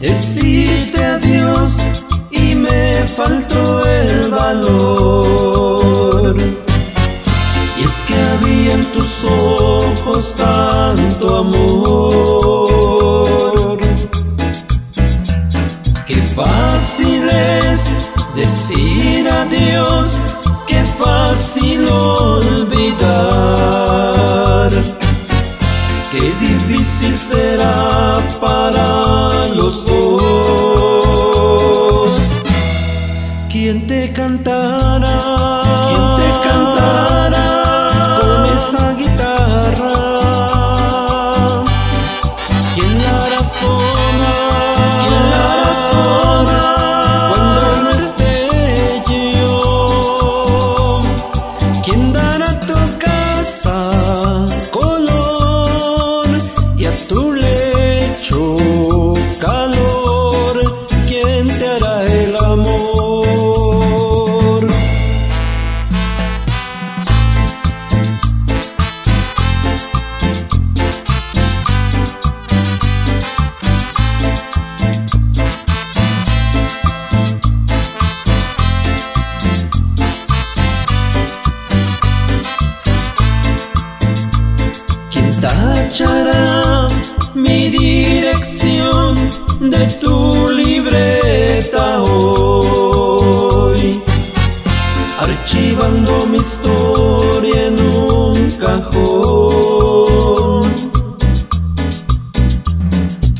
decirte adiós y me faltó el valor. Y es que había en tus ojos tanto amor. Qué fácil es decir adiós, qué fácil olvidar. Qué difícil será para los dos. ¿Quién te cantará? ¿Quién te cantará tachará mi dirección de tu libreta hoy? Archivando mi historia en un cajón.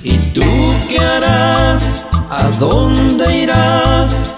¿Y tú qué harás? ¿A dónde irás?